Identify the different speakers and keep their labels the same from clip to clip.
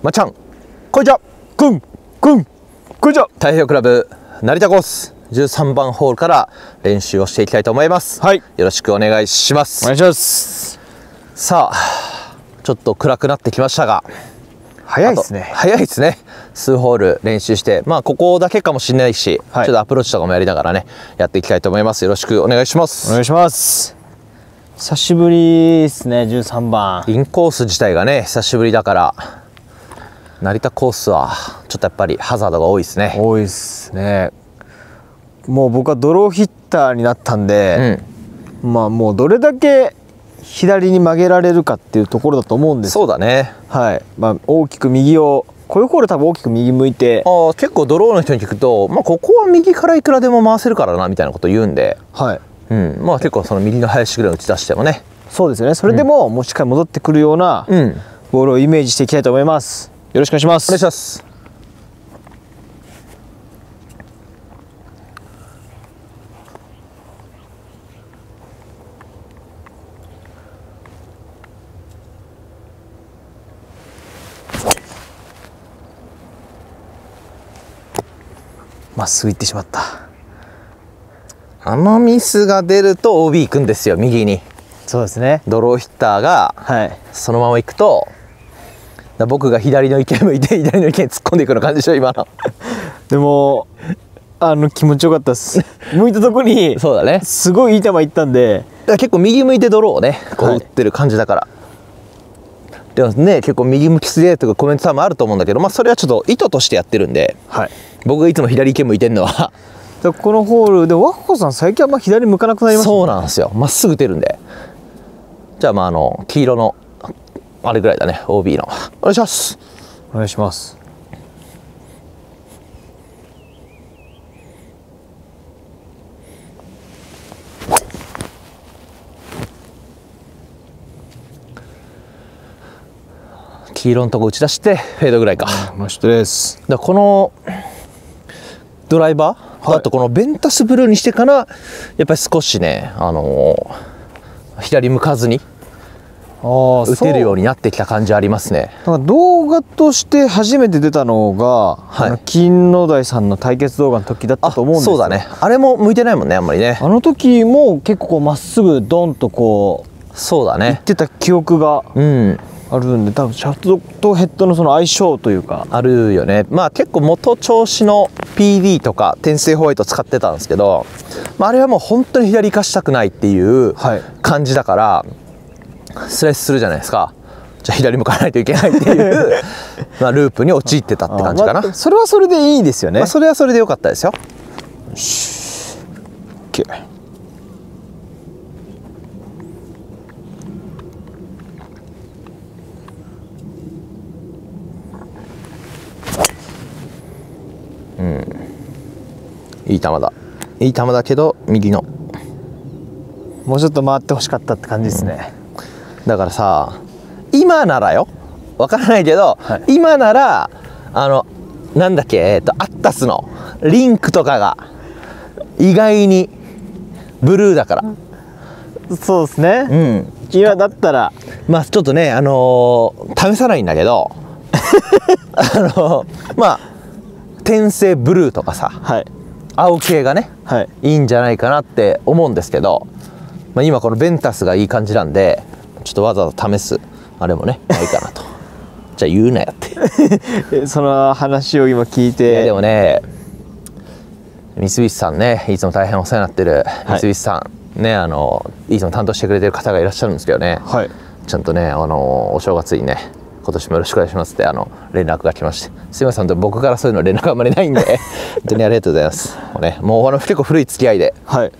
Speaker 1: まっちゃんこんにちは
Speaker 2: くんくんこんにちは
Speaker 1: 太平洋クラブ成田コース13番ホールから練習をしていきたいと思います。
Speaker 2: はい。
Speaker 1: よろしくお願いします。
Speaker 2: お願いします。
Speaker 1: さあちょっと暗くなってきましたが。
Speaker 2: 早いですね。
Speaker 1: 早いですね。数ホール練習して。まあここだけかもしれないし、
Speaker 2: はい。
Speaker 1: ちょっとアプローチとかもやりながらねやっていきたいと思います。よろしくお願いします。
Speaker 2: お願いします。久しぶりですね13番。
Speaker 1: インコース自体がね久しぶりだから成田コースはちょっとやっぱりハザードが多いですね。
Speaker 2: 多いですね。もう僕はドローヒッターになったん
Speaker 1: う
Speaker 2: で、
Speaker 1: ん。
Speaker 2: まあもうどれだけ左に曲げられるかっていうところだと思うんです。
Speaker 1: そうだね。
Speaker 2: はい。まあ、大きく右をこういうホール多分大きく右向いて。
Speaker 1: あー結構ドローの人に聞くと、まあ、ここは右からいくらでも回せるからなみたいなこと言うんで、
Speaker 2: はい。
Speaker 1: うん、まあ結構その右の林ぐらい打ち出してもね。
Speaker 2: そうですよね。それでも、もうしっかり戻ってくるような
Speaker 1: うん。
Speaker 2: ボールをイメージしていきたいと思いますよろしくお願いします。
Speaker 1: お願いします。
Speaker 2: まっすぐ行ってしまった。
Speaker 1: あのミスが出ると OB 行くんですよ右に。
Speaker 2: そうですね。
Speaker 1: ドローヒッターが
Speaker 2: はい。
Speaker 1: そのまま行くとだ僕が左の池向いて左の池に突っ込んでいくような感じでしょ今の。
Speaker 2: でもあの気持ちよかったです。向いたとこに
Speaker 1: そうだね。
Speaker 2: すごいいい球行ったんで
Speaker 1: 結構右向いてドローをねこう
Speaker 2: はい
Speaker 1: 打ってる感じだから、でもね結構右向きすげえとかコメントさんもあると思うんだけどまあそれはちょっと意図としてやってるんで
Speaker 2: はい。
Speaker 1: 僕がいつも左池向いてるのは。
Speaker 2: でこのホールで和子さん最近あんま左向かなくなりました
Speaker 1: そうなんですよ。まっすぐ出るんで。じゃあまああの黄色のあれぐらいだね OB の。お願いします。
Speaker 2: お願いします。
Speaker 1: 黄色のとこ打ち出してフェードぐらいか。だか
Speaker 2: マッシュトです。
Speaker 1: らこのドライバー、
Speaker 2: はい。
Speaker 1: あとこのベンタスブルーにしてからやっぱり少しねあのー左向かずに打てるようになってきた感じありますね。
Speaker 2: なんか動画として初めて出たのが、
Speaker 1: はい。
Speaker 2: あの金野台さんの対決動画の時だったと思うんですよ。
Speaker 1: そうだね。あれも向いてないもんねあんまりね。
Speaker 2: あの時も結構まっすぐドンとこう
Speaker 1: そうだね。
Speaker 2: てた記憶が
Speaker 1: うん。
Speaker 2: あるんで多分シャフトとヘッドのその相性というか。
Speaker 1: あるよね。まあ結構元調子の PD とか天性ホワイト使ってたんですけど、まあ、あれはもう本当に左行かしたくないっていう
Speaker 2: はい。
Speaker 1: 感じだからスライスするじゃないですか。じゃあ左向かないといけないっていう まあループに陥ってたって感じかな、
Speaker 2: あまあそれはそれでいいですよね、
Speaker 1: まあ、それはそれで良かったですよ。
Speaker 2: OK
Speaker 1: いい球だ。いい球だけど右の。
Speaker 2: もうちょっと回ってほしかったって感じですね、
Speaker 1: だからさ今ならよ。わからないけど、
Speaker 2: はい。
Speaker 1: 今ならあのなんだっけえっ、とアッタスのリンクとかが意外にブルーだから。
Speaker 2: そうですね、
Speaker 1: うん。
Speaker 2: 今だったら。
Speaker 1: まあちょっとねあのー試さないんだけど あのーまあ天性ブルーとかさ
Speaker 2: はい。
Speaker 1: 青系がね
Speaker 2: はい。
Speaker 1: いいんじゃないかなって思うんですけど、まあ、今このベンタスがいい感じなんでちょっとわざわざ試す。あれもね ないかなと。じゃあ言うなよって。
Speaker 2: えその話を今聞い
Speaker 1: いや
Speaker 2: て
Speaker 1: でもね三菱さんねいつも大変お世話になってる
Speaker 2: はい。
Speaker 1: 三菱さん、ねあのいつも担当してくれてる方がいらっしゃるんですけどね、
Speaker 2: はい。
Speaker 1: ちゃんとねあのお正月にね今年もよろしくお願いしますってあの連絡が来まして。すいません僕からそういうの連絡あんまりないんで。本当にありがとうございます。もうねもうあの結構古い付き合いで。
Speaker 2: はい。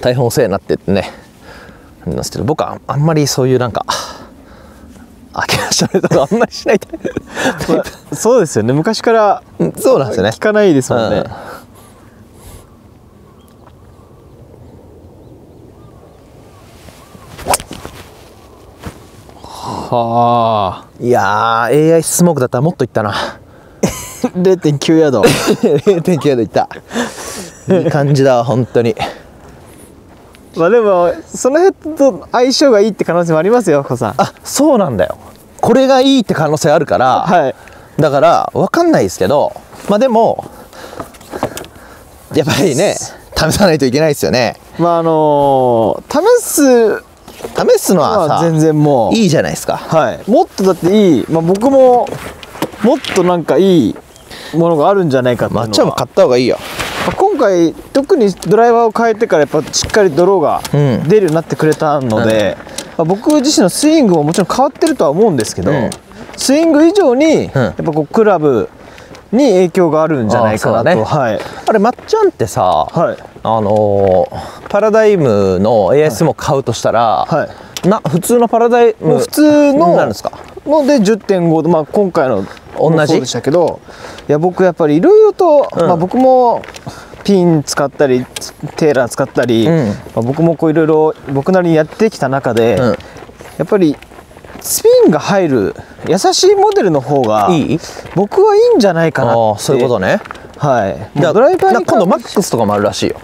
Speaker 1: 大変お世話になっててねなんですけど僕はあんまりそういうなんか明けましてとかあんまりしないタイプ。
Speaker 2: まあそうですよね。昔から
Speaker 1: うんそうなんですよね。
Speaker 2: 聞かないですもんね、
Speaker 1: うん。
Speaker 2: はあ。
Speaker 1: いやー AI スモークだったらもっといったな。
Speaker 2: 0.9ヤード。
Speaker 1: 0.9ヤードいった。いい感じだわ本当に
Speaker 2: まあでもその辺と相性がいいって可能性もありますよ子さん。
Speaker 1: あそうなんだよ。これがいいって可能性あるから、
Speaker 2: はい。
Speaker 1: だから分かんないですけどまあでもやっぱりね試さないといけないですよね。
Speaker 2: まああのー試す
Speaker 1: 試すのはさ
Speaker 2: のは全然もう。
Speaker 1: いいじゃないですか。
Speaker 2: はい。もっとだっていい、まあ、僕ももっとなんかいいものがあるんじゃないかっていうのは。
Speaker 1: 抹茶も買った方がいいよ。
Speaker 2: まあ今回特にドライバーを変えてからやっぱしっかり泥が
Speaker 1: うん。
Speaker 2: 出るようになってくれたので、まあ僕自身のスイングももちろん変わってるとは思うんですけど、
Speaker 1: うん。
Speaker 2: スイング以上にやっぱこうクラブに影響があるんじゃないかなと、
Speaker 1: あーそうだ
Speaker 2: はい。
Speaker 1: あれまっちゃんってさ、
Speaker 2: はい。
Speaker 1: あのーパラダイムの AS も買うとしたら、
Speaker 2: はい。
Speaker 1: な普通のパラダイム
Speaker 2: 普通の
Speaker 1: なんですか？
Speaker 2: ので10.5まあ今回の
Speaker 1: 同じ
Speaker 2: でしたけどいや僕やっぱりいろいろと、
Speaker 1: うん。
Speaker 2: まあ、僕もピン使ったりテーラー使ったり、
Speaker 1: うん。
Speaker 2: まあ、僕もこういろいろ僕なりにやってきた中で、
Speaker 1: うん。
Speaker 2: やっぱりスピンが入る優しいモデルの方が
Speaker 1: いい？
Speaker 2: 僕はいいんじゃないかなって。
Speaker 1: ああそういうことね。
Speaker 2: はい。
Speaker 1: じゃあ
Speaker 2: もうドライバーに
Speaker 1: 今度マックスとかもあるらしいよ。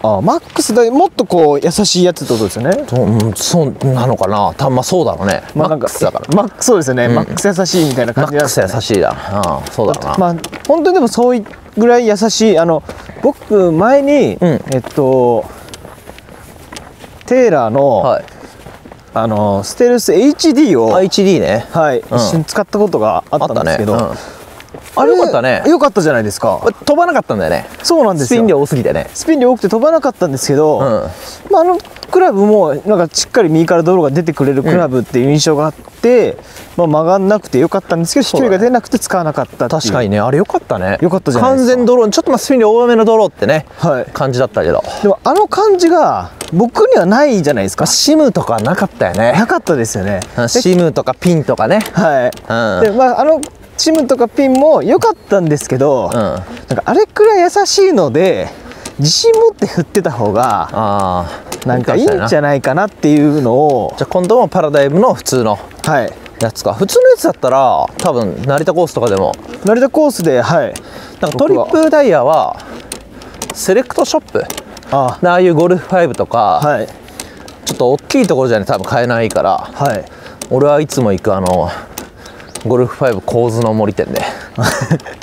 Speaker 2: あマックスでもっとこう優しいやつってことですよね。
Speaker 1: そう,、うん、そうなのかな。たまあそうだろうね、マックスだから。
Speaker 2: マックスそうですよね、
Speaker 1: うん。
Speaker 2: マックス優しいみたいな
Speaker 1: マックス
Speaker 2: 感じなんですね
Speaker 1: 優しいだ。ああそうだろうな、
Speaker 2: まあ本当にでもそういうぐらい優しいあの僕前に、
Speaker 1: うん。
Speaker 2: えっとテーラーの、
Speaker 1: はい。
Speaker 2: あのステルス HD を、
Speaker 1: HD ね。
Speaker 2: はい、
Speaker 1: ん。
Speaker 2: 一緒に使ったことがあったんですけど、
Speaker 1: あったねあれよかったね。
Speaker 2: よかったじゃないですか。
Speaker 1: うん飛ばなかったんだよね。
Speaker 2: そうなんですよ。
Speaker 1: スピン量多すぎてね。
Speaker 2: スピン量多くて飛ばなかったんですけど、
Speaker 1: うん。
Speaker 2: まあ、あのクラブもなんかしっかり右から泥が出てくれるクラブっていう印象があって、まあ、曲がんなくてよかったんですけど飛距離が出なくて使わなかったっていう。
Speaker 1: 確かにねあれよかったね。
Speaker 2: よかったじゃないですか。
Speaker 1: 完全ドローちょっとまあスピン量多めのドローってね
Speaker 2: はい。
Speaker 1: 感じだったけど。
Speaker 2: でもあの感じが僕にはないじゃないですか。
Speaker 1: シムとかなかったよね。
Speaker 2: なかったですよね。
Speaker 1: うんシムとかピンとかね。
Speaker 2: はい、
Speaker 1: うん。
Speaker 2: でまああのチムとかピンも良かったんですけど、
Speaker 1: うん。
Speaker 2: なんかあれくらい優しいので自信持って振ってた方がなんかいいんじゃ
Speaker 1: ない
Speaker 2: かなっていうのを
Speaker 1: じゃあ今度もパラダイムの普通の。
Speaker 2: はい。
Speaker 1: やつか。普通のやつだったら多分成田コースとかでも。
Speaker 2: 成田コースではい。
Speaker 1: なんかトリップダイヤはセレクトショップ。
Speaker 2: あ
Speaker 1: ああいうゴルフ5とか、
Speaker 2: はい。
Speaker 1: ちょっと大きいところじゃね多分買えないから。
Speaker 2: はい。
Speaker 1: 俺はいつも行くあのゴルフ5構図の森店で。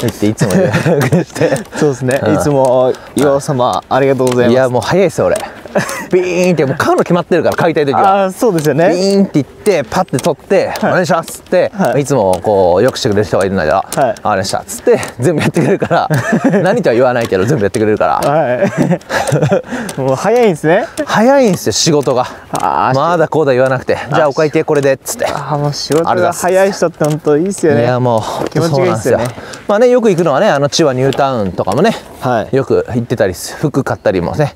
Speaker 1: 行っていつも予約して
Speaker 2: そうですね、
Speaker 1: うん。
Speaker 2: いつも岩尾様ありがとうございます。
Speaker 1: いやもう早いですよ俺 ビーンってもう買うの決まってるから買いたい時は。
Speaker 2: ああそうですよね。
Speaker 1: ビーンって言ってパッて取って「お願いします」っつって、
Speaker 2: はい。
Speaker 1: い、つもこうよくしてくれる人がいるんだけど「
Speaker 2: はい。
Speaker 1: あれした」っつって全部やってくれるから 何とは言わないけど全部やってくれるから。
Speaker 2: はい。もう早いんですね。
Speaker 1: 早いんですよ仕事が。まだこうだ言わなくてじゃあお会計これでっつって。
Speaker 2: ああもう仕事が早い人って本当いいですよね。
Speaker 1: いやもう
Speaker 2: 気持ちがいいっすよね。
Speaker 1: まあねよく行くのはねあの千葉ニュータウンとかもね
Speaker 2: はい。
Speaker 1: よく行ってたりす服買ったりもね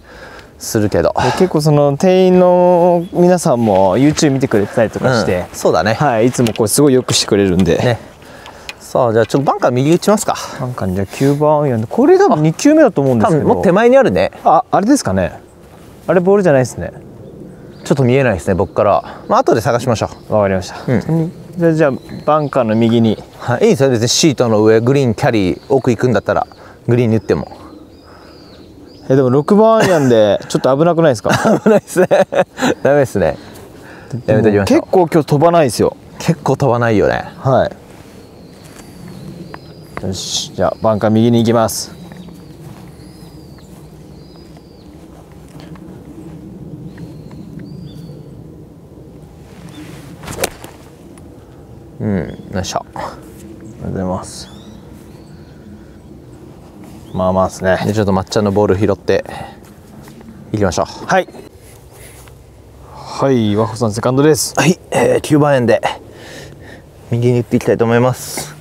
Speaker 1: するけど。
Speaker 2: で結構その店員の皆さんも YouTube 見てくれてたりとかして、
Speaker 1: うん。そうだね。
Speaker 2: はいいつもこうすごいよくしてくれるんで、
Speaker 1: ね。さあじゃあちょっとバンカー右打ちますか。
Speaker 2: なんかじゃあ9番アイアンでこれ多分2球目だと思うんですけど。
Speaker 1: 多分もう手前にあるね。
Speaker 2: ああれですかね。あれボールじゃないですね。
Speaker 1: ちょっと見えないですね僕から。まあ後で探しましょう。
Speaker 2: わかりました、
Speaker 1: うん。
Speaker 2: じゃあじゃあバンカーの右に。
Speaker 1: はい、いいですよ。別にシートの上グリーンキャリー奥行くんだったらグリーンに打っても
Speaker 2: えでも6番アイアンでちょっと危なくないですか？
Speaker 1: 危ないですね。ダメですね。やめときまし
Speaker 2: 結構今日飛ばないですよ。
Speaker 1: 結構飛ばないよね。
Speaker 2: はい。よし。じゃあバンカー右に行きます。
Speaker 1: うんよいしょ。
Speaker 2: ありがとうございますまあまあですね。
Speaker 1: でちょっと抹茶のボール拾っていきましょう。
Speaker 2: はい。はい和穂さんセカンドです。
Speaker 1: はい、えー、9番円で右に打っていきたいと思います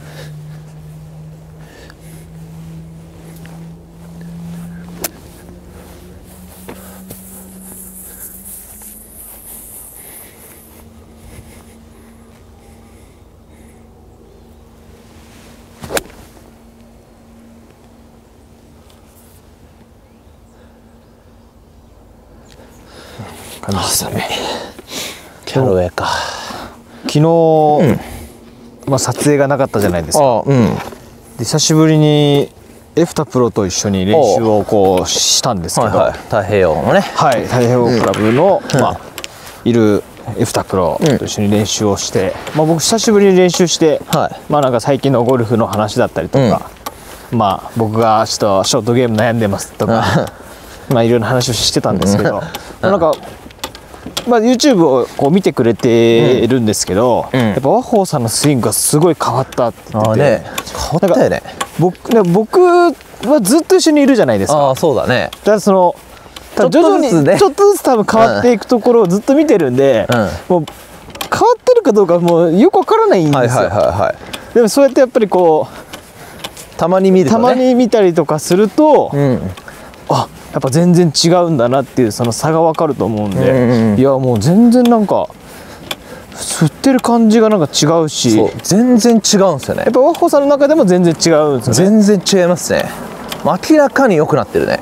Speaker 2: 感じですね
Speaker 1: キャロウェイか。
Speaker 2: 昨日、まあ、撮影がなかったじゃないですか。
Speaker 1: あうん。
Speaker 2: で久しぶりにエフタプロと一緒に練習をこうしたんですけど、
Speaker 1: はいはい。太平洋のね。
Speaker 2: はい、太平洋クラブの、まあ、いる F タクロと一緒に練習をして、まあ、僕久しぶりに練習して、
Speaker 1: はい。
Speaker 2: まあなんか最近のゴルフの話だったりとか、まあ僕がちょっとショートゲーム悩んでますとかまあいろんな話をしてたんですけど、まあなんか、まあ、YouTube をこう見てくれてるんですけど、
Speaker 1: うん。
Speaker 2: やっぱ和宝さんのスイングがすごい変わったって言ってて、
Speaker 1: ね。変わったよね。
Speaker 2: 僕ね僕はずっと一緒にいるじゃないですか。
Speaker 1: ああそうだね。
Speaker 2: だからその徐々に
Speaker 1: ちょっとずつ
Speaker 2: 多分変わっていくところをずっと見てるんで、
Speaker 1: うん。
Speaker 2: もう変わってるかどうかもうよくわからないんですよ、
Speaker 1: はいはいはいはい。
Speaker 2: でもそうやってやっぱりこ
Speaker 1: たまに見
Speaker 2: うた
Speaker 1: るとね。
Speaker 2: まに見たりとかすると、
Speaker 1: うん
Speaker 2: あやっぱ全然違うんだなっていうその差がわかると思うんで、
Speaker 1: うんうんうん。
Speaker 2: いやもう全然なんか振ってる感じがなんか違うし
Speaker 1: 全然違うんですよね。
Speaker 2: やっぱ和穂さんの中でも全然違うんですよね。
Speaker 1: 全然違いますね。明らかに良くなってるね。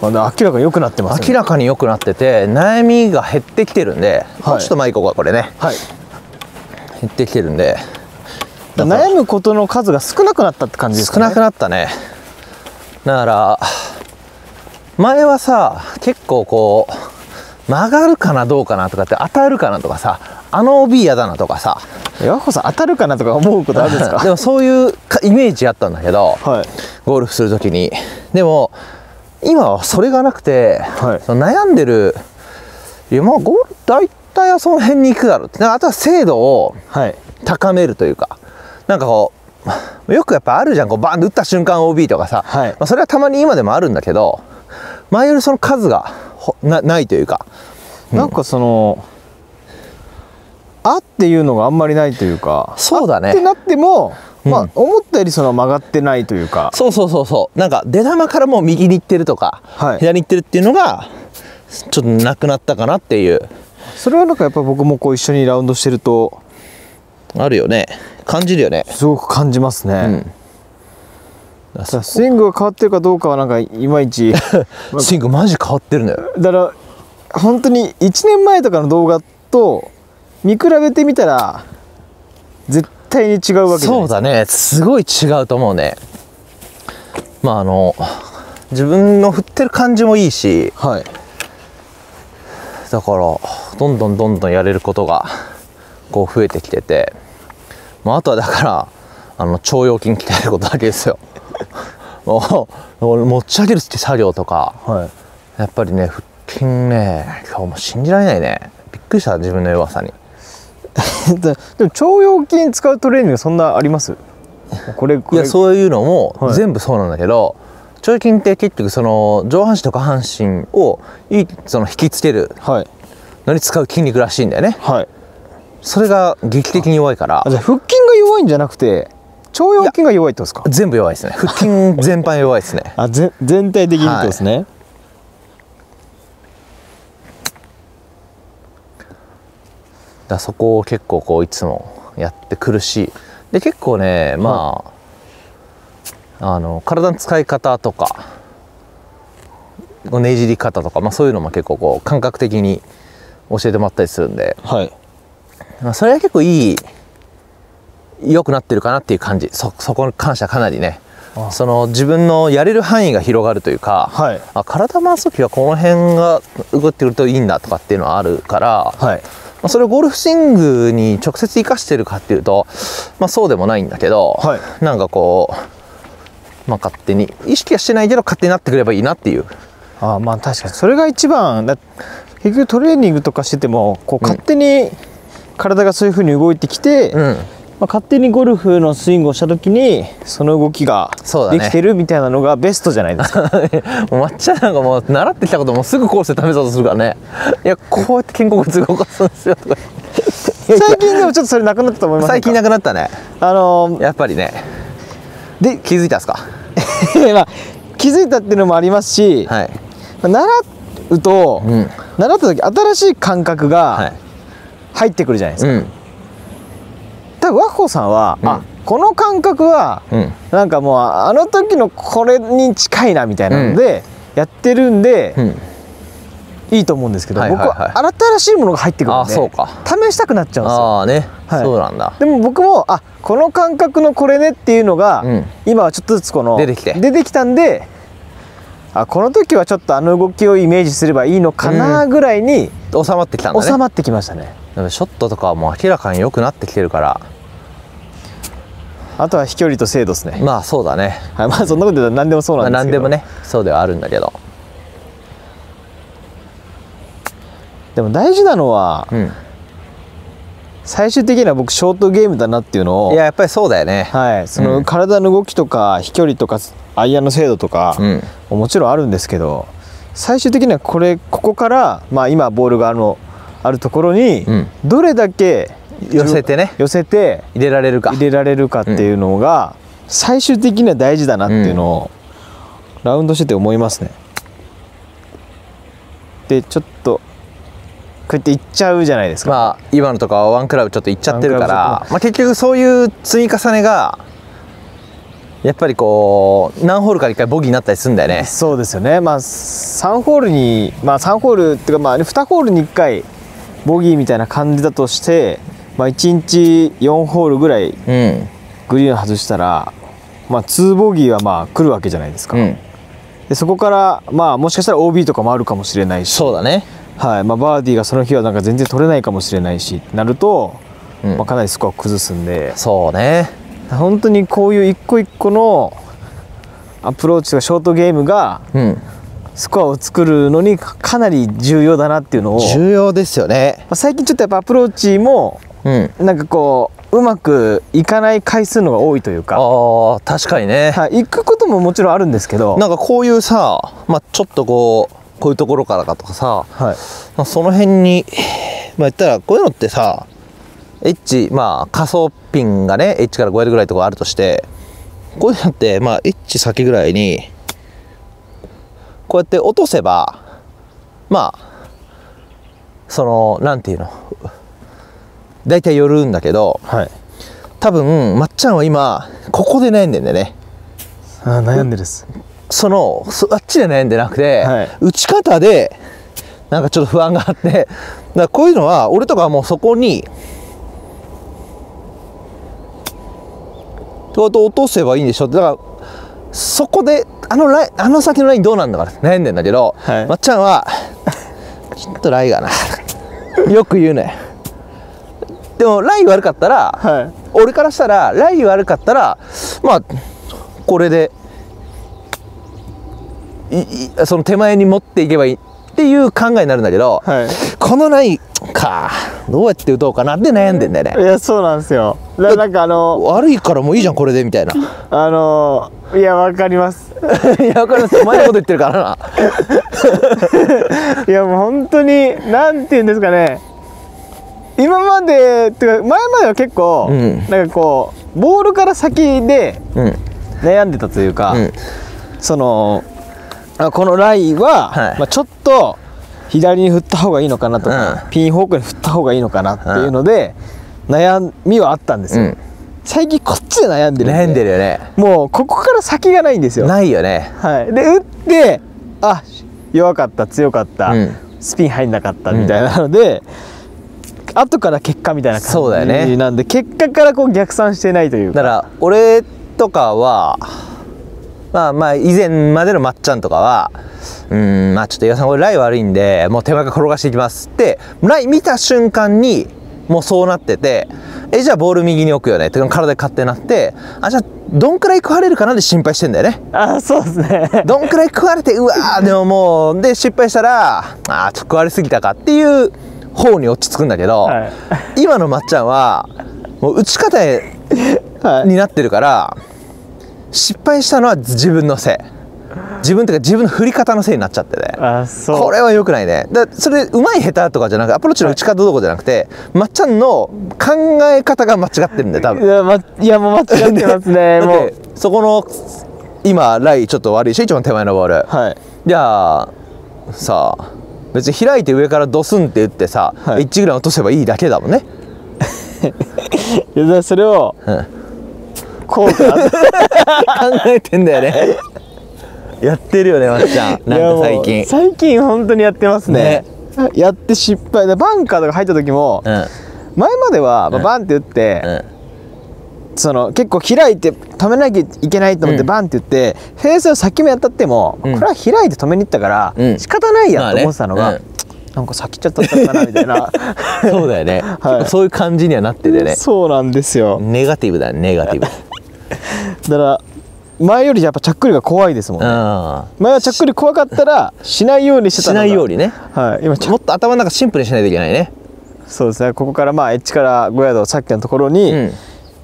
Speaker 2: まあ明らかに良くなってますね。
Speaker 1: 明らかに良くなってて悩みが減ってきてるんで、
Speaker 2: はい。
Speaker 1: もうちょっと前行こうかこれね。
Speaker 2: はい。
Speaker 1: 減ってきてるんで。
Speaker 2: 悩むことの数が少なくなったって感じですかね。
Speaker 1: 少なくなったね。だから前はさ結構こう曲がるかなどうかなとかって当たるかなとかさあの OB 嫌だなとかさ
Speaker 2: 和穂さん当たるかなとか思うことあるんですか？
Speaker 1: でもそういうかイメージあったんだけど
Speaker 2: はい。
Speaker 1: ゴルフする時に。でも今はそれがなくて、
Speaker 2: はい。
Speaker 1: その悩んでるいやまあゴール大体はその辺に行くだろうって。あとは精度を
Speaker 2: はい。
Speaker 1: 高めるというか。なんかこうよくやっぱあるじゃん。こうバーンと打った瞬間 OB とかさ、
Speaker 2: はい。
Speaker 1: まあ、それはたまに今でもあるんだけど前よりその数がほなないというか。
Speaker 2: なんかその、あっていうのがあんまりないというか。
Speaker 1: そうだね。
Speaker 2: あってなっても、ま
Speaker 1: うん。
Speaker 2: あ思ったよりその曲がってないというか。
Speaker 1: そうそうそうそう。なんか出玉からもう右に行ってるとか、
Speaker 2: はい。
Speaker 1: 左に行ってるっていうのがちょっとなくなったかなっていう。
Speaker 2: それはなんかやっぱ僕もこう一緒にラウンドしてると
Speaker 1: あるよね。感じるよね。
Speaker 2: すごく感じますね、
Speaker 1: うん
Speaker 2: スイングが変わってるかどうかはなんかいまいち。
Speaker 1: スイングマジ変わってるのよ。
Speaker 2: だから本当に1年前とかの動画と見比べてみたら絶対に違うわけ
Speaker 1: そうだね。すごい違うと思うね。まああの自分の振ってる感じもいいし。
Speaker 2: はい。
Speaker 1: だからどんどんどんどんやれることがこう増えてきてて、まあ、あとはだからあの腸腰筋鍛えることだけですよ持ち上げるって作業とか。
Speaker 2: はい。
Speaker 1: やっぱりね腹筋ね今日も信じられないね。びっくりした自分の弱さに。
Speaker 2: ででも腸腰筋使うトレーニングそんなあります？これ
Speaker 1: いやそういうのも
Speaker 2: はい。
Speaker 1: 全部そうなんだけど、腸腰筋って結局その上半身と下半身をいいその引きつける
Speaker 2: はい。
Speaker 1: のに使う筋肉らしいんだよね。
Speaker 2: はい。
Speaker 1: それが劇的に弱いから。
Speaker 2: あじゃあ腹筋が弱いんじゃなくて腸腰筋が弱いってことですか？
Speaker 1: 全部弱いですね。腹筋全般弱いですね。
Speaker 2: あぜ全体的にってですね、
Speaker 1: だからそこを結構こういつもやって苦し。いで結構ねまあ、あの体の使い方とかねじり方とか、まあ、そういうのも結構こう感覚的に教えてもらったりするんで、
Speaker 2: はい。
Speaker 1: まあ、それは結構いい良くなってるかなっていう感じ。そそこに関してはかなりね。
Speaker 2: あ
Speaker 1: その自分のやれる範囲が広がるというか、
Speaker 2: はい。
Speaker 1: あ体回す時はこの辺が動いてくるといいんだとかっていうのはあるから、
Speaker 2: はい。
Speaker 1: まあ、それをゴルフスイングに直接生かしてるかっていうと、まあ、そうでもないんだけど、
Speaker 2: はい。
Speaker 1: なんかこう、まあ、勝手に意識はしてないけど勝手になってくればいいなっていう。
Speaker 2: あまあ確かに。それが一番だ結局トレーニングとかしててもこう勝手に体がそういうふうに動いてきて、
Speaker 1: うん
Speaker 2: まあ、勝手にゴルフのスイングをした時にその動きができてるみたいなのがベストじゃないですか。
Speaker 1: もう抹茶なんかもう習ってきたこともすぐコースで試そうとするからね。いやこうやって肩甲骨動かすんですよとか。
Speaker 2: 最近でもちょっとそれなくなったと思います
Speaker 1: 最近なくなったね。
Speaker 2: あの
Speaker 1: やっぱりね。
Speaker 2: で
Speaker 1: 気づいたんすか？
Speaker 2: まあ気づいたっていうのもありますし、
Speaker 1: はい。
Speaker 2: まあ習うと、
Speaker 1: うん。
Speaker 2: 習った時新しい感覚が
Speaker 1: はい。
Speaker 2: 入ってくるじゃないですか、
Speaker 1: うん
Speaker 2: 多分和光さんは、
Speaker 1: うん。
Speaker 2: あこの感覚は
Speaker 1: うん。
Speaker 2: なんかもうあの時のこれに近いなみたいなので、やってるんで、
Speaker 1: うん。
Speaker 2: いいと思うんですけど、
Speaker 1: はいはいはい。
Speaker 2: 僕は新しいものが入ってくるんで
Speaker 1: あそうか。
Speaker 2: 試したくなっちゃうんですよ。
Speaker 1: ああね、
Speaker 2: はい。
Speaker 1: そうなんだ。
Speaker 2: でも僕もあこの感覚のこれねっていうのが、
Speaker 1: うん。
Speaker 2: 今はちょっとずつこの
Speaker 1: 出てきて。
Speaker 2: 出てきたんであこの時はちょっとあの動きをイメージすればいいのかなぐらいに
Speaker 1: 収まってきたんだね。
Speaker 2: 収まってきましたね。
Speaker 1: ショットとかはもう明らかに良くなってきてるから
Speaker 2: あとは飛距離と精度ですね、
Speaker 1: まあそうだね。
Speaker 2: はい、まあそんなこと言ったら何でもそう
Speaker 1: ま
Speaker 2: なんですけど、
Speaker 1: あ何でもねそうではあるんだけど。
Speaker 2: でも大事なのは
Speaker 1: うん。
Speaker 2: 最終的には僕ショートゲームだなっていうのを
Speaker 1: いややっぱりそうだよね。
Speaker 2: はい、その体の動きとか飛距離とかアイアンの精度とか
Speaker 1: うん。
Speaker 2: もちろんあるんですけど最終的にはこれここから、まあ、今ボールがあのあるところに
Speaker 1: うん。
Speaker 2: どれだけ
Speaker 1: 寄せてね。
Speaker 2: 寄せて
Speaker 1: 入れられるか。
Speaker 2: 入れられるかっていうのが最終的には大事だなっていうのをラウンドしてて思いますね。でちょっとこうやっていっちゃうじゃないですか。
Speaker 1: まあ今のとかはワンクラブちょっといっちゃってるから、まあ、結局そういう積み重ねがやっぱりこう何ホールかに1回ボギーになったりするんだよね。
Speaker 2: そうですよね、まあ、3ホールに、まあ、3ホールっていうか、まあ、2ホールに1回ボギーみたいな感じだとして、まあ、1日4ホールぐらい
Speaker 1: うん。
Speaker 2: グリーン外したら、まあ、2ボギーはまあ来るわけじゃないですか、
Speaker 1: うん。
Speaker 2: でそこから、まあ、もしかしたら OB とかもあるかもしれないし、
Speaker 1: そうだね。
Speaker 2: はい。まあ、バーディーがその日はなんか全然取れないかもしれないしなると、
Speaker 1: うん。
Speaker 2: まあ、かなりスコアを崩すんで。
Speaker 1: そうね。
Speaker 2: 本当にこういう一個一個のアプローチとかショートゲームが
Speaker 1: うん。
Speaker 2: スコアを作るのにかかなり重要だなっていうのを、ま
Speaker 1: 重要ですよね。
Speaker 2: あ、最近ちょっとやっぱアプローチも
Speaker 1: うん。
Speaker 2: なんかこううまくいかない回数のが多いというか、
Speaker 1: あー確かにね、
Speaker 2: はい、行くことももちろんあるんですけど。
Speaker 1: なんかこういうさ、まあ、ちょっとこうこういうところからかとかさ、
Speaker 2: はい。
Speaker 1: まあ、その辺にまあ言ったらこういうのってさエッジまあ仮想ピンがねエッジから5ヤードぐらいのところあるとしてこういうのってまあエッジ先ぐらいにこうやって落とせばまあそのなんていうの大体寄るんだけど
Speaker 2: はい。
Speaker 1: 多分まっちゃんは今ここで悩んでんだよね。
Speaker 2: あー悩んでるです。
Speaker 1: そのそあっちで悩んでなくて、
Speaker 2: はい。
Speaker 1: 打ち方でなんかちょっと不安があってだからこういうのは俺とかはもうそこにこうやって落とせばいいんでしょだからそこであのラインあの先のラインどうなんだから悩んでんだけど、
Speaker 2: はい。
Speaker 1: まっちゃんはちょっとライがな。よく言うねでもライ悪かったら、
Speaker 2: はい。
Speaker 1: 俺からしたらライン悪かったらまあこれでいいその手前に持っていけばいいっていう考えになるんだけど、
Speaker 2: はい。
Speaker 1: このラインかどうやって打とうかなって悩んでんだよ
Speaker 2: い
Speaker 1: ね
Speaker 2: やそうなんですよ。だなんかあの
Speaker 1: 悪いからもういいじゃんこれでみたいな。い
Speaker 2: あのいやわかります。
Speaker 1: やこれお前のこと言ってるからな。
Speaker 2: いやもう本当になんて言うんですかね今までってか前までは結構、
Speaker 1: うん。
Speaker 2: なんかこうボールから先で
Speaker 1: うん。
Speaker 2: 悩んでたというか、
Speaker 1: うん。
Speaker 2: そのあこのラインは、
Speaker 1: はい。
Speaker 2: まあ、ちょっと左に振った方がいいのかなとか、
Speaker 1: うん。
Speaker 2: ピン方向に振った方がいいのかなっていうので、悩みはあったんですよ、
Speaker 1: うん。
Speaker 2: 最近こっちで悩んでる
Speaker 1: 悩んでるよね。
Speaker 2: もうここから先がないんですよ。
Speaker 1: ないよね。
Speaker 2: はい、で打ってあ弱かった強かった、
Speaker 1: うん。
Speaker 2: スピン入んなかったみたいなので、後から結果みたいな
Speaker 1: そうだよね。
Speaker 2: 感じなんで、結果からこう逆算してないというか。
Speaker 1: だから俺とかはまあまあ以前までのまっちゃんとかはうーんまあちょっと伊賀さんこれライ悪いんでもう手前から転がしていきますってライ見た瞬間にもうそうなっててえじゃあボール右に置くよねって体で勝手になってあじゃあどんくらい食われるかなで心配してんだよね。
Speaker 2: あそうですね。
Speaker 1: どんくらい食われてうわーでももうで失敗したらあーちょっと食われすぎたかっていう方に落ち着くんだけど、
Speaker 2: はい。
Speaker 1: 今のまっちゃんはもう打ち方になってるから失敗したのは自分のせい。自分っていうか自分の振り方のせいになっちゃってて。
Speaker 2: あそう。
Speaker 1: これは良くないね。だそれうまい下手とかじゃなくてアプローチの打ち方どうこうじゃなくて、まっちゃんの考え方が間違ってるんだよ多分。
Speaker 2: いや,、ま、いやもう間違ってますね
Speaker 1: だ
Speaker 2: もう。
Speaker 1: そこの今ライちょっと悪いし一番手前のボール、
Speaker 2: はい。
Speaker 1: じゃあさあ別に開いて上からドスンって打ってさ、
Speaker 2: はい。
Speaker 1: 1ぐらい落とせばいいだけだもんね、
Speaker 2: いやそれを
Speaker 1: うん、
Speaker 2: こうかな
Speaker 1: 考えてんだよね。やってるよねまっちゃん。なんか最近。
Speaker 2: 最近本当にやってますね。
Speaker 1: ね。
Speaker 2: やって失敗。でバンカーとか入った時も
Speaker 1: うん。
Speaker 2: 前までは、まあ
Speaker 1: うん。
Speaker 2: バンって打って、
Speaker 1: うん
Speaker 2: その結構開いて止めなきゃいけないと思って
Speaker 1: うん。
Speaker 2: バンって言って、フェースを先もやったっても、
Speaker 1: うん。
Speaker 2: これは開いて止めに行ったから、
Speaker 1: うん。
Speaker 2: 仕方ないやと思ってたのが、
Speaker 1: うん。
Speaker 2: なんか先っちゃったのかなみたいな。
Speaker 1: そうだよね、結構そういう感じにはなっててね。
Speaker 2: そうなんですよ。
Speaker 1: ネガティブだねネガティブ。
Speaker 2: だから前よりやっぱちゃっくりが怖いですもんね。
Speaker 1: う
Speaker 2: 前はちゃっくり怖かったらしないようにして
Speaker 1: した
Speaker 2: のが。
Speaker 1: ないようにね。
Speaker 2: はい。今
Speaker 1: もっと頭の中シンプルにしないといけないね。
Speaker 2: そうですね。ここからまあエッジから5ヤードさっきのところに
Speaker 1: うん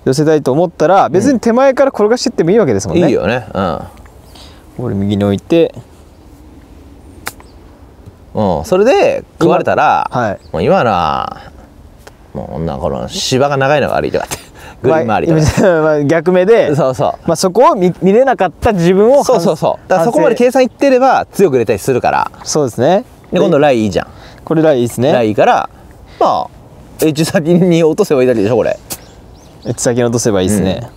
Speaker 2: 寄せたいと思ったら、別に手前から転がしていってもいいわけですもんね。
Speaker 1: いいよね。
Speaker 2: これ右に置いて。
Speaker 1: うん、うん、それで食われたら、
Speaker 2: はい。
Speaker 1: もう今のはもう女この芝が長いのが悪いとかって。グリーン周りとか、
Speaker 2: まあまあ逆目で
Speaker 1: そうそう。
Speaker 2: まあ、そこを見見れなかった自分を
Speaker 1: そうそうそう。だからそこまで計算いってれば強く入れたりするから。
Speaker 2: そうですね。
Speaker 1: で今度ライいいじゃん、
Speaker 2: これライいいですね。
Speaker 1: ライいいからまあエッジ先に落とせばいいだけでしょこれ
Speaker 2: エッジ先に落とせばいいですね、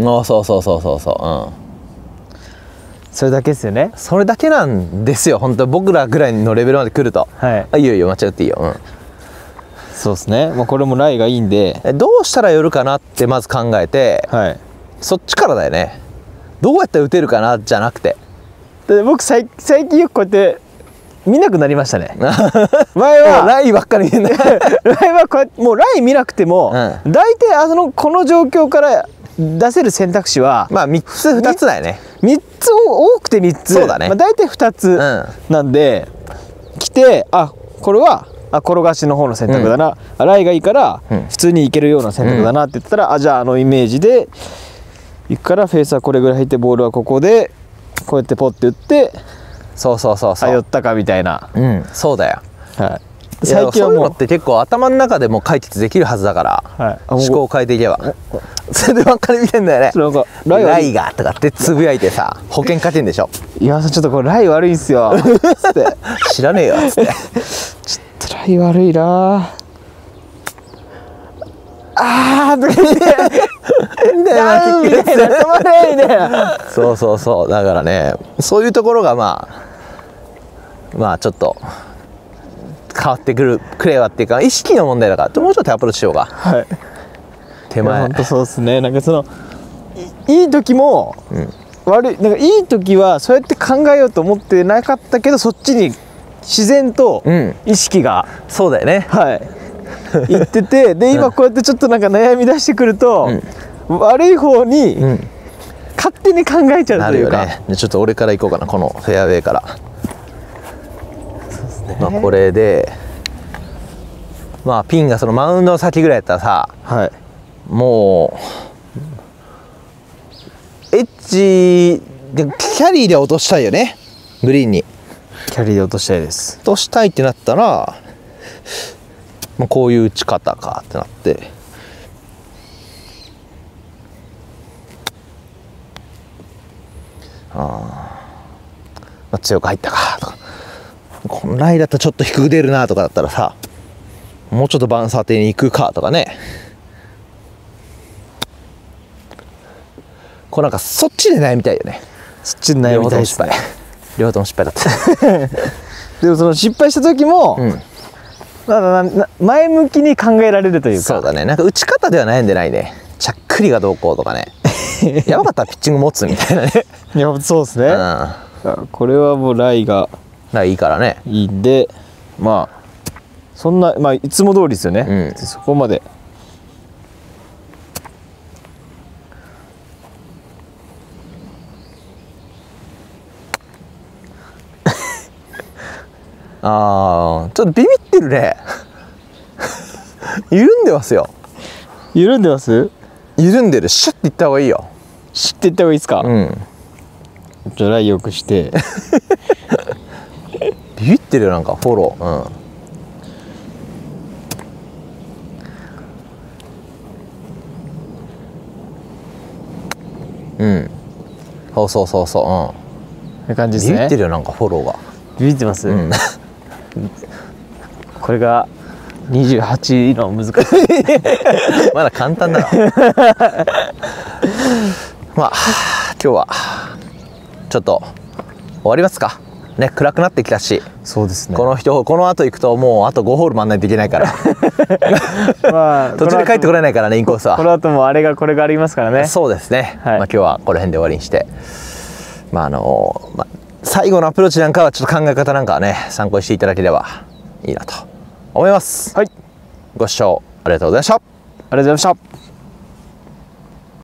Speaker 1: ああそうそうそうそうそう。うん。
Speaker 2: それだけですよね？
Speaker 1: それだけなんですよ。本当僕らぐらいのレベルまで来ると。
Speaker 2: はい。
Speaker 1: あいいよいいよ間違っていいよ、うん。
Speaker 2: そうですね。もうこれもライがいいんで。
Speaker 1: えどうしたら寄るかなってまず考えて
Speaker 2: はい。
Speaker 1: そっちからだよね。どうやったら打てるかなじゃなくて。
Speaker 2: で僕最最近よくこうやって見なくなりましたね。前は
Speaker 1: ライばっかり見んない
Speaker 2: ライはこうやってもうライ見なくても、
Speaker 1: う
Speaker 2: 大体あのこの状況から出せる選択肢は
Speaker 1: まあ3つ2つだよね。
Speaker 2: 3つ多くて3つ。
Speaker 1: そうだね。
Speaker 2: まあ、大体2つなんで、来てあこれはあ転がしの方の選択だな、あライがいいから
Speaker 1: うん。
Speaker 2: 普通にいけるような選択だなって言ったら、あじゃああのイメージでいくからフェースはこれぐらい入ってボールはここでこうやってポッて打って
Speaker 1: そうそうそうそ
Speaker 2: あ寄っ
Speaker 1: う
Speaker 2: たかみたいな、
Speaker 1: うん。そうだよ。
Speaker 2: はい、
Speaker 1: いや
Speaker 2: 最近はもう
Speaker 1: って結構頭の中でもう解決できるはずだから、
Speaker 2: はい。
Speaker 1: 思考を変えていけば。それでばっかり見てんだよね。
Speaker 2: なんか
Speaker 1: ラ
Speaker 2: ライは
Speaker 1: イがとかってつぶやいてさ保険かけんでしょ。
Speaker 2: 岩井さんちょっとこれライ悪いんすよ。
Speaker 1: 知らねえよっつって
Speaker 2: ライ悪いなあーとか言ってダウンみたいな止まれみたいな
Speaker 1: そうそうそう。だからねそういうところがまあまあちょっと変わってくるくれはっていうか意識の問題だからもうちょっとアプローチしようか。
Speaker 2: はい。
Speaker 1: 手前。
Speaker 2: 本当そうですね。なんかそのいいい時も、悪いなんかいい時はそうやって考えようと思ってなかったけどそっちに自然と
Speaker 1: うん。
Speaker 2: 意識が、
Speaker 1: そうだよね。
Speaker 2: はい行っててで今こうやってちょっとなんか悩み出してくると、悪い方に
Speaker 1: うん。
Speaker 2: 勝手に考えちゃう
Speaker 1: な
Speaker 2: というか、
Speaker 1: ね。ちょっと俺から行こうかなこのフェアウェイから。まあこれでまあピンがそのマウンドの先ぐらいやったらさ
Speaker 2: はい。
Speaker 1: もうエッジでキャリーで落としたいよね。グリーンに。
Speaker 2: キャリーで落としたいです。
Speaker 1: 落としたいってなったら、まあ、こういう打ち方かってなって。あー、まあ、強く入ったかとか。このライだとちょっと低く出るなとかだったらさもうちょっとバウンサー当てに行くかとかね。こうなんかそっちで悩みたいよね。
Speaker 2: そっちで悩みたいですね。
Speaker 1: 両方とも失敗。両方とも失敗。だった
Speaker 2: でもその失敗した時も、
Speaker 1: うん
Speaker 2: まだなな前向きに考えられるというか。
Speaker 1: そうだね。なんか打ち方では悩んでないね。ちゃっくりがどうこうとかね。やばかったらピッチング持つみたいなね。
Speaker 2: いやそうですね、
Speaker 1: うん。
Speaker 2: あこれはもうライが
Speaker 1: だからいいからね。
Speaker 2: いいんでまあそんなまあいつも通りですよね、
Speaker 1: うん。
Speaker 2: そこまで
Speaker 1: ああちょっとビビってるね。緩んでますよ。
Speaker 2: 緩んでます？
Speaker 1: 緩んでる。シュッていった方がいいよ。
Speaker 2: 知っていった方がいいですか、
Speaker 1: うん。
Speaker 2: じゃあライよくして。
Speaker 1: ビビってるよなんかフォロー。うん。うん。そうそうそうそう。
Speaker 2: こういう感
Speaker 1: うん
Speaker 2: じですね。
Speaker 1: ビビってるよなんかフォローが。
Speaker 2: ビビってます、
Speaker 1: うん
Speaker 2: これが28の難しい
Speaker 1: まだ簡単だな。まあ今日はちょっと終わりますか。ね暗くなってきたし。
Speaker 2: そうですね。
Speaker 1: この人この後行くともうあと5ホール回んないといけないから。
Speaker 2: まあ
Speaker 1: 途中で帰ってこれないからねインコースは。
Speaker 2: この後もあれがこれがありますからね。
Speaker 1: そうですね、
Speaker 2: はい。
Speaker 1: まあ、今日はこの辺で終わりにして。まああのまあ、最後のアプローチなんかはちょっと考え方なんかはね参考にしていただければいいなと思います。
Speaker 2: はい。
Speaker 1: ご視聴ありがとうございました。
Speaker 2: ありがとうございました